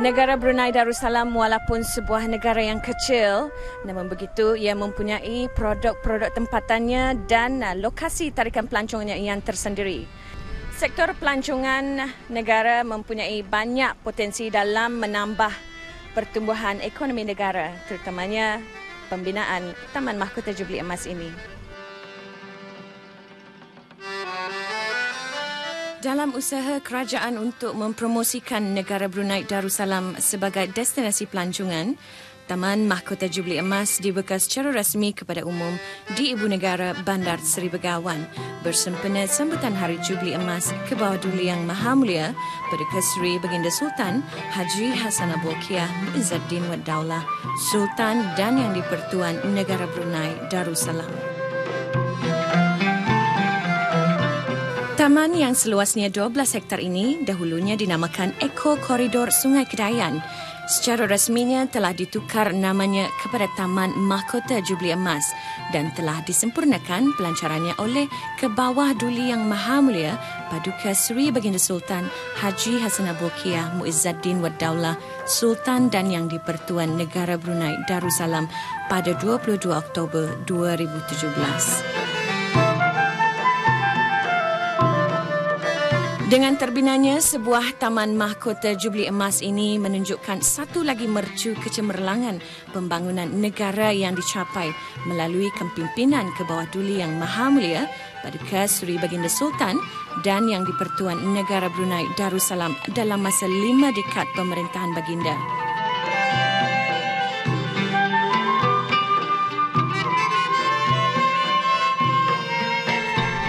Negara Brunei Darussalam walaupun sebuah negara yang kecil, namun begitu ia mempunyai produk-produk tempatannya dan lokasi tarikan pelancongannya yang tersendiri. Sektor pelancongan negara mempunyai banyak potensi dalam menambah pertumbuhan ekonomi negara, terutamanya pembinaan Taman Mahkota Jubli Emas ini. Dalam usaha kerajaan untuk mempromosikan negara Brunei Darussalam sebagai destinasi pelancongan, Taman Mahkota Jubli Emas dibuka secara rasmi kepada umum di Ibu Negara Bandar Seri Begawan bersempena sambutan Hari Jubli Emas ke bawah Duli Yang Maha Mulia Perdana Seri Baginda Sultan Haji Hassan Bolkiah Izzuddin Wad Daulah Sultan dan Yang di-Pertuan Negara Brunei Darussalam. Taman yang seluasnya 12 hektar ini dahulunya dinamakan Eko Koridor Sungai Kedayan. Secara rasminya telah ditukar namanya kepada Taman Mahkota Jubli Emas dan telah disempurnakan pelancarannya oleh Kebawah Duli Yang Maha Mulia Paduka Seri Baginda Sultan Haji Hassan Abokiah Muizzaddin Wad Daulah Sultan dan Yang di-Pertuan Negara Brunei Darussalam pada 22 Oktober 2017. Dengan terbinanya sebuah taman mahkota Jubli Emas ini menunjukkan satu lagi mercu kecemerlangan pembangunan negara yang dicapai melalui kepimpinan ke bawah duli yang maha mulia Paduka Seri Baginda Sultan dan yang di-Pertuan Negara Brunei Darussalam dalam masa lima dekad pemerintahan Baginda.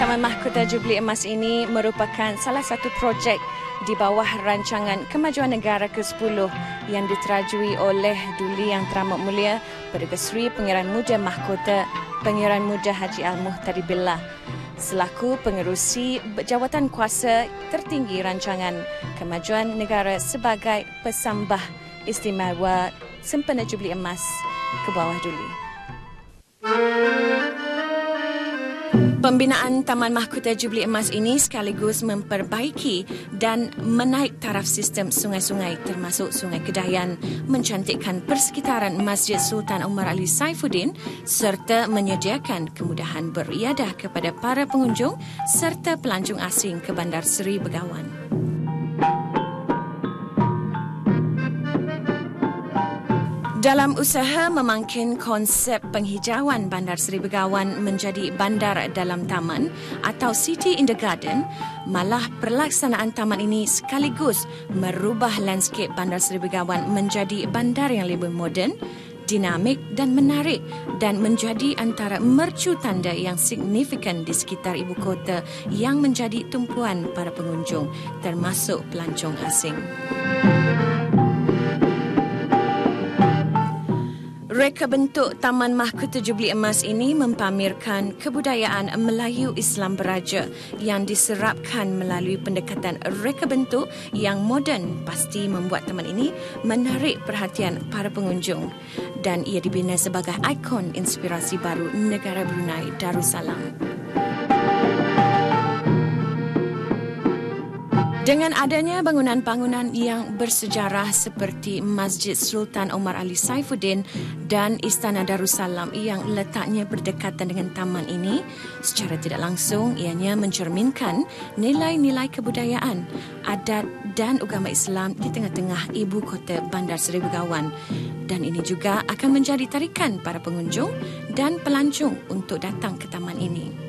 Taman Mahkota Jubli Emas ini merupakan salah satu projek di bawah rancangan Kemajuan Negara ke-10 yang diterajui oleh Duli Yang Teramat Mulia Perdana Seri Pengiran Muda Mahkota Pengiran Muda Haji Al-Muhtadi Billah selaku pengerusi jawatan kuasa tertinggi rancangan Kemajuan Negara sebagai pesambah istimewa Sempena Jubli Emas ke bawah Duli. Pembinaan Taman Mahkota Jubli Emas ini sekaligus memperbaiki dan menaik taraf sistem sungai-sungai termasuk Sungai Kedayan, mencantikkan persekitaran Masjid Sultan Umar Ali Saifuddin serta menyediakan kemudahan beriadah kepada para pengunjung serta pelancong asing ke Bandar Seri Begawan. Dalam usaha memangkin konsep penghijauan Bandar Seri Begawan menjadi bandar dalam taman atau City in the Garden, malah pelaksanaan taman ini sekaligus merubah landscape Bandar Seri Begawan menjadi bandar yang lebih moden, dinamik dan menarik dan menjadi antara mercu tanda yang signifikan di sekitar ibu kota yang menjadi tumpuan para pengunjung termasuk pelancong asing. Reka bentuk Taman Mahkota Jubli Emas ini mempamerkan kebudayaan Melayu Islam Beraja yang diserapkan melalui pendekatan reka bentuk yang moden pasti membuat taman ini menarik perhatian para pengunjung dan ia dibina sebagai ikon inspirasi baru negara Brunei Darussalam. Dengan adanya bangunan-bangunan yang bersejarah seperti Masjid Sultan Omar Ali Saifuddin dan Istana Darussalam yang letaknya berdekatan dengan taman ini, secara tidak langsung ianya mencerminkan nilai-nilai kebudayaan, adat dan agama Islam di tengah-tengah ibu kota Bandar Seri Begawan. Dan ini juga akan menjadi tarikan para pengunjung dan pelancong untuk datang ke taman ini.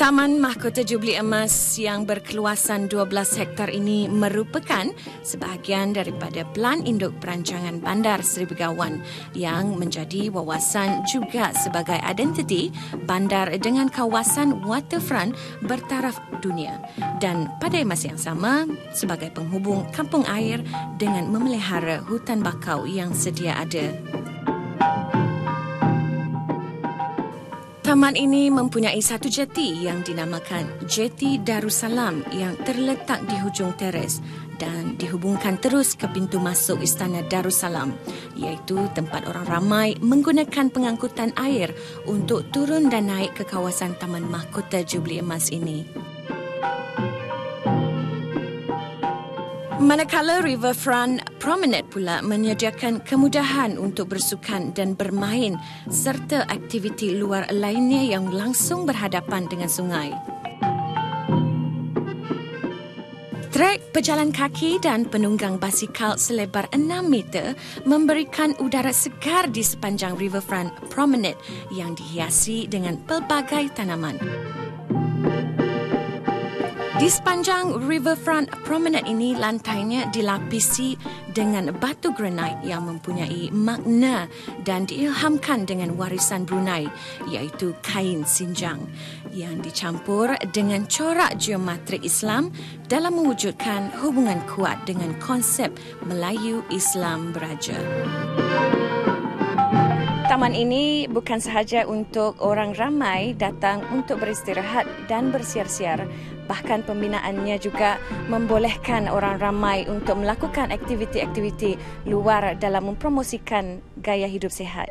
Taman Mahkota Jubli Emas yang berkeluasan 12 hektar ini merupakan sebahagian daripada Pelan Induk Perancangan Bandar Seri Begawan yang menjadi wawasan juga sebagai identiti bandar dengan kawasan waterfront bertaraf dunia dan pada masa yang sama sebagai penghubung kampung air dengan memelihara hutan bakau yang sedia ada. Taman ini mempunyai satu jeti yang dinamakan Jeti Darussalam yang terletak di hujung teres dan dihubungkan terus ke pintu masuk Istana Darussalam iaitu tempat orang ramai menggunakan pengangkutan air untuk turun dan naik ke kawasan Taman Mahkota Jubli Emas ini. Manakala Riverfront Promenade pula menyediakan kemudahan untuk bersukan dan bermain serta aktiviti luar lainnya yang langsung berhadapan dengan sungai. Trek pejalan kaki dan penunggang basikal selebar 6 meter memberikan udara segar di sepanjang Riverfront Promenade yang dihiasi dengan pelbagai tanaman. Di sepanjang Riverfront Promenade ini, lantainya dilapisi dengan batu granit yang mempunyai makna dan diilhamkan dengan warisan Brunei, iaitu kain sinjang yang dicampur dengan corak geometrik Islam dalam mewujudkan hubungan kuat dengan konsep Melayu Islam Beraja. Taman ini bukan sahaja untuk orang ramai datang untuk beristirahat dan bersiar-siar. Bahkan pembinaannya juga membolehkan orang ramai untuk melakukan aktiviti-aktiviti luar dalam mempromosikan gaya hidup sihat.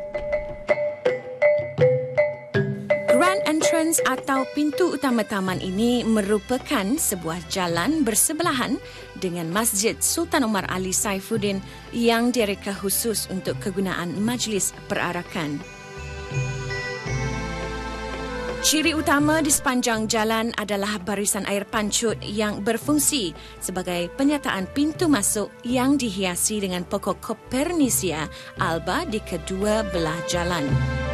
Entrance atau pintu utama taman ini merupakan sebuah jalan bersebelahan dengan Masjid Sultan Omar Ali Saifuddin yang direka khusus untuk kegunaan majlis perarakan. Ciri utama di sepanjang jalan adalah barisan air pancut yang berfungsi sebagai penyataan pintu masuk yang dihiasi dengan pokok Copernisia alba di kedua belah jalan.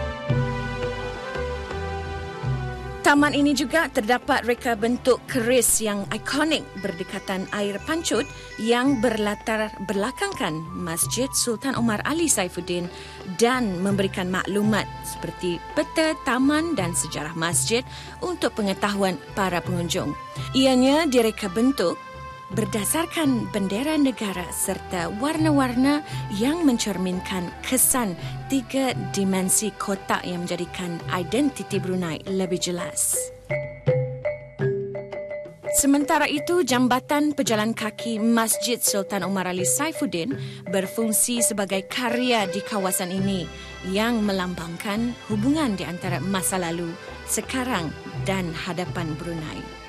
Taman ini juga terdapat reka bentuk keris yang ikonik berdekatan air pancut yang berlatar belakangkan Masjid Sultan Omar Ali Saifuddin dan memberikan maklumat seperti peta taman dan sejarah masjid untuk pengetahuan para pengunjung. Ianya direka bentuk berdasarkan bendera negara serta warna-warna yang mencerminkan kesan tiga dimensi kotak yang menjadikan identiti Brunei lebih jelas. Sementara itu, jambatan pejalan kaki Masjid Sultan Omar Ali Saifuddin berfungsi sebagai karya di kawasan ini yang melambangkan hubungan di antara masa lalu, sekarang dan hadapan Brunei.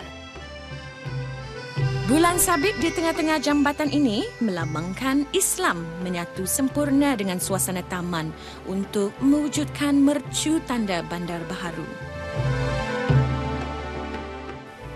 Bulan sabit di tengah-tengah jambatan ini melambangkan Islam menyatu sempurna dengan suasana taman untuk mewujudkan mercu tanda bandar baharu.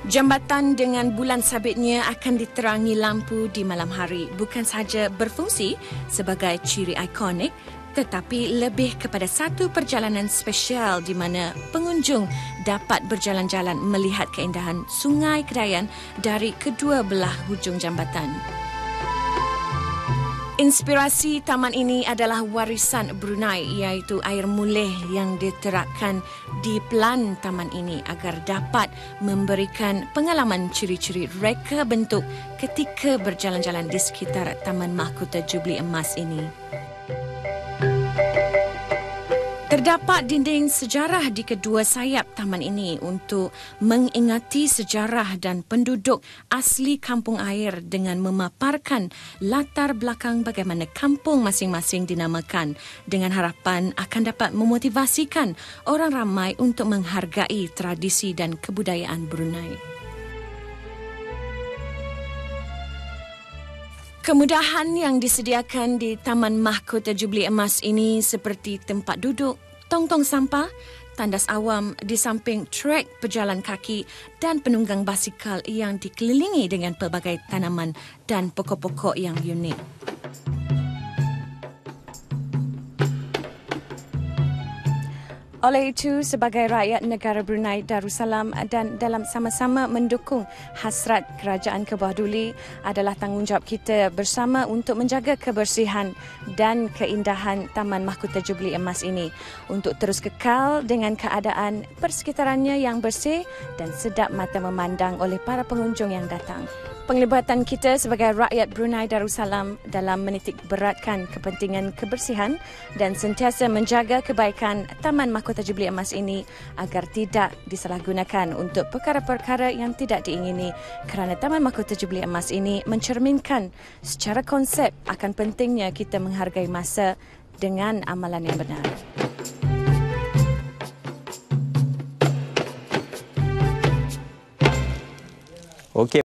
Jambatan dengan bulan sabitnya akan diterangi lampu di malam hari bukan sahaja berfungsi sebagai ciri ikonik tetapi lebih kepada satu perjalanan spesial di mana pengunjung dapat berjalan-jalan melihat keindahan Sungai Kedayan dari kedua belah hujung jambatan. Inspirasi taman ini adalah warisan Brunei iaitu air mulih yang diterapkan di pelan taman ini agar dapat memberikan pengalaman ciri-ciri reka bentuk ketika berjalan-jalan di sekitar Taman Mahkota Jubli Emas ini. Terdapat dinding sejarah di kedua sayap taman ini untuk mengingati sejarah dan penduduk asli kampung air dengan memaparkan latar belakang bagaimana kampung masing-masing dinamakan dengan harapan akan dapat memotivasikan orang ramai untuk menghargai tradisi dan kebudayaan Brunei. Kemudahan yang disediakan di Taman Mahkota Jubli Emas ini seperti tempat duduk, tong-tong sampah, tandas awam di samping trek pejalan kaki dan penunggang basikal yang dikelilingi dengan pelbagai tanaman dan pokok-pokok yang unik. Oleh itu, sebagai rakyat negara Brunei Darussalam dan dalam sama-sama mendukung hasrat kerajaan ke bawah duli adalah tanggungjawab kita bersama untuk menjaga kebersihan dan keindahan Taman Mahkota Jubli Emas ini. Untuk terus kekal dengan keadaan persekitarannya yang bersih dan sedap mata memandang oleh para pengunjung yang datang. Penglibatan kita sebagai rakyat Brunei Darussalam dalam menitik beratkan kepentingan kebersihan dan sentiasa menjaga kebaikan Taman Mahkota Jubli Emas ini agar tidak disalahgunakan untuk perkara-perkara yang tidak diingini kerana Taman Mahkota Jubli Emas ini mencerminkan secara konsep akan pentingnya kita menghargai masa dengan amalan yang benar. Okey.